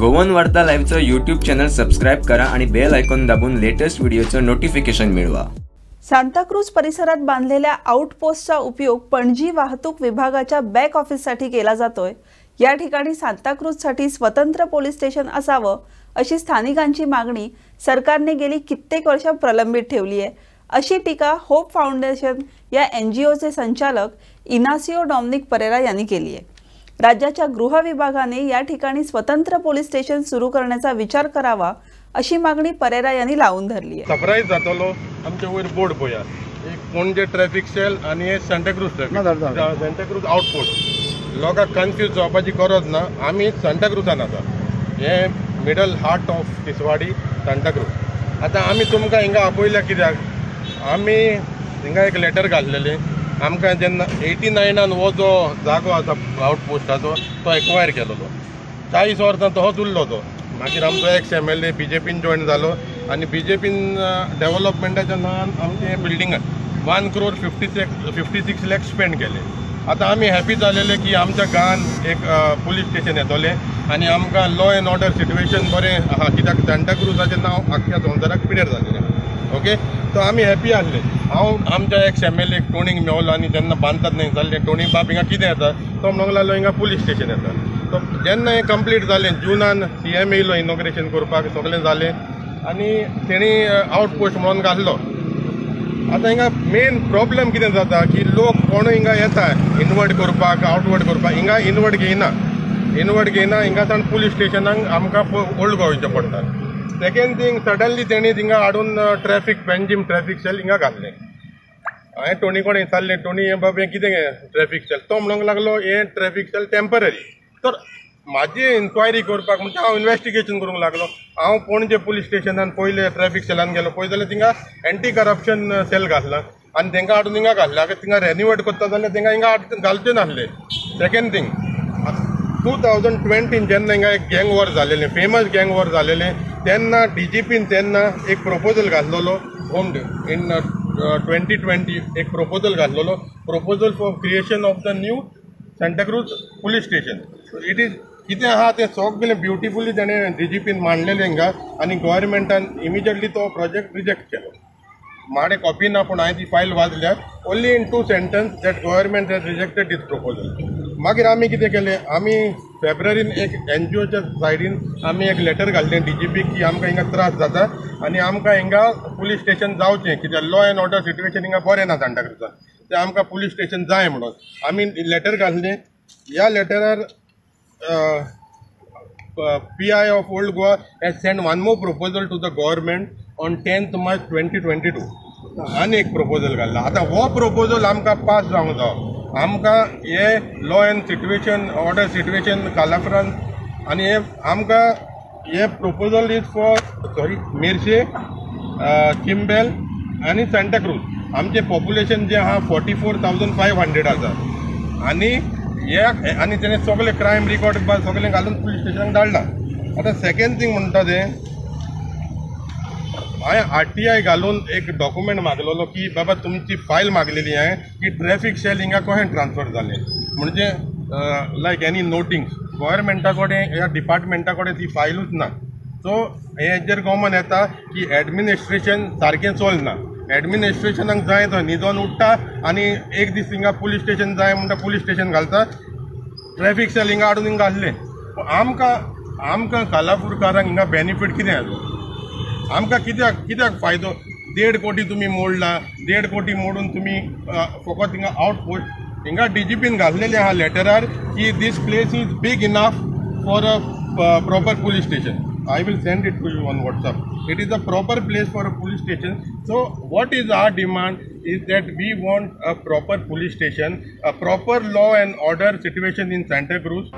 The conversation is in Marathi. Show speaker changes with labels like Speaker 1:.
Speaker 1: गोवन वार्ता लाईव्हचं यूट्यूब चॅनल सबस्क्राईब करा आणि बेल आयकॉन दाबून लेटेस्ट व्हिडिओचं नोटिफिकेशन मिळवा.
Speaker 2: सांताक्रूज परिसरात बांधलेल्या आउटपोस्टचा उपयोग पणजी वाहतूक विभागाच्या बॅक ऑफिससाठी केला जातोय. या ठिकाणी सांताक्रूजसाठी स्वतंत्र पोलीस स्टेशन असावं अशी स्थानिकांची मागणी सरकारने गेली कित्येक वर्ष प्रलंबित ठेवली आहे. अशी टीका होप फाउंडेशन या एन जी ओचे संचालक इनासिओ डॉमनिक परेरा यांनी केली आहे. राज्याच्या गृह विभागाने या ठिकाणी स्वतंत्र पोलीस स्टेशन सुरू करण्याचा विचार करावा अशी मागणी परेरा यांनी लावून धरली आहे.
Speaker 3: सरप्राईज जातलो. आमचे वयर बोर्ड पळयात एक पणजे ट्रॅफिक सेल आणि हे सांताक्रूज ट्रॅफिक सांताक्रूज आउटपोस्ट लोकांक कन्फ्यूज जावपाची गरज ना. आमी सांताक्रुजान आसा हे middle heart of Tiswadi Santa Cruz आतां आमी तुमकां हिंगा आपयल्या कित्याक? आमी हिंगा एक लेटर घातलेलें आमकां जेन्ना एटी नायनान हो जो जागो आसा आउटपोस्टाचो तो एक्वायर केलेलो. चाळीस वर्सां तोच उरलो तो. मागीर आमचो ex M L A B J pin join जालो आनी बी जे पीन डेव्हलपमेंटाच्या नांवान आमचे building one crore fifty six fifty six lakhs spend केले. आतां आमी हॅपी जालेले की आमच्या गांवान एक पुलीस स्टेशन येतोलें. आनी आमकां लॉ एंड ऑर्डर सिट्युएशन बरें आहा कित्याक सांताक्रुजाचें नांव आख्ख्या संवसाराक पिड्यार जालेलें ओके तर आमी हॅपी आसले हांव आमच्या एक्स एम एल एक टोणीक मेवलो आनी जेन्ना बांदतात न्ही जाल्ले टोणी बाब हिंगा कितें येता तो म्हणूंक लागलो हिंगा पुलीस स्टेशन येता तो जेन्ना हें कंप्लीट जालें जुनान सी एम येयलो इनॉग्रेशन करपाक सगळें जालें आनी तेणी आउटपोस्ट म्हणून घाल्लो. आतां हिंगा मेन प्रॉब्लम कितें जाता की लोक कोण हिंगा येता? इनवर्ट करपाक आउटवर्ट करपाक. हिंगा इनवर्ट घेयना इनवर्ट घेयना हिंगा सावन पुलीस स्टेशनाक आमकां ओल्ड गोंयचें पडटा सेकेंड थिंग सडनली तेणी थिंगा हाडून ट्रॅफिक पेंजीम ट्रॅफिक सेल हिंगा घातलें हांवें टोनी कोण विचारलें टोनी हें बाबा हें कितें ट्रॅफिक सेल तो म्हणूंक लागलो हें ट्रॅफिक सेल टेंपररी तर म्हाजी इन्क्वायरी करपाक म्हणजे हांव इन्वेस्टिगेशन करूंक लागलो. हांव पणजे पुलीस स्टेशनान पयले ट्रॅफिक सेलान गेलो. पळय जाल्यार थिंगा एंटी करप्शन सेल घातला आनी तेंकां हाडून हिंगा घातल्या थिंगा रेन्युवेट करता जाल्यार तेंकां हिंगा घालचे नासलें. Second thing two thousand twenty जेन्ना हिंगा एक गँग वॉर जालेलें फेमस गँग वॉर जालेलें तेन्ना डी जी पीन तेन्ना एक प्रपोजल घातलेलो होम इन ट्वेंटी ट्वेंटी एक proposal घातलेलो proposal for creation of the new Santa Cruz police station it is कितें आहा तें सगळें ब्युटिफुली ताणें डी जी पीन मांडलेलें हिंगा आनी गोवोरमेंटान इमिजिएटली तो प्रोजेक्ट रिजेक्ट केलो. माडे कॉपी ना पूण हांवें ती फायल वाजल्यात. Only in two sentence that government has rejected this proposal मागीर आमी कितें केलें? आमी फेब्रुवारीन एक एन जी ओच्या सायडीन आमी एक लेटर घाल्लें डी जी पीक की आमकां हिंगा त्रास जाता आनी आमकां हिंगा पुलीस स्टेशन जावचें. कित्याक लॉ एंड ऑर्डर सिट्युएशन हिंगा बरें ना सांताक्रुजान तें आमकां पुलीस स्टेशन जाय म्हणून. आमी लेटर घाल्लें. ह्या लेटरार P I of Old Goa has send one more proposal to the government on tenth March twenty twenty two आनी एक प्रपोजल घाल्ला. आतां हो प्रपोजल आमकां पास जावंक जाय आमकां हे law and situation order situation कालाफ्रान आनी हे आमकां हे proposal is for sorry Merces Chimbel आनी सांताक्रूज आमचें पॉप्युलेशन जें आहा forty four thousand five hundred आसा आनी हे आनी तेणें सगळें क्रायम रिकॉर्ड सगळें घालून पुलीस स्टेशनाक धाडला. आतां सेकेंड थींग म्हणटा तें हांवें आर टी आय घालून एक डॉक्युमेंट मागलेलो की बाबा तुमची फायल मागलेली हांवें की ट्रॅफीक सेल हिंगा कशें ट्रान्सफर जालें म्हणजे लायक एनी नोटींग गोवोरमेंटा कडेन ह्या डिपार्टमेंटा कडेन ती फायलूच ना सो हेजेर कॉमन येता की एडमिनिस्ट्रेशन सारकें चलना एडमिनिस्ट्रेशनाक जाय तो न्हिदोन उठ्ठा आनी एक दीस हिंगा पुलीस स्टेशन जाय म्हणटा पुलीस स्टेशन घालता. ट्रॅफीक सेल हिंगा हाडून हिंगा घातलें आमकां आमकां कालापूरकारांक हिंगा बेनिफीट कितें येता आमकां कित्याक कित्याक फायदो? देड कोटी तुमी मोडला देड कोटी मोडून तुमी फकत थिंग आवट पोस्ट हिंगा डी जी पीन घातलेले आहा लेटरार की this place is big enough for a proper police station I will send it to you on WhatsApp it is a proper place for a police station so what is our demand is that we want a proper police station a proper law and order situation in Santa Cruz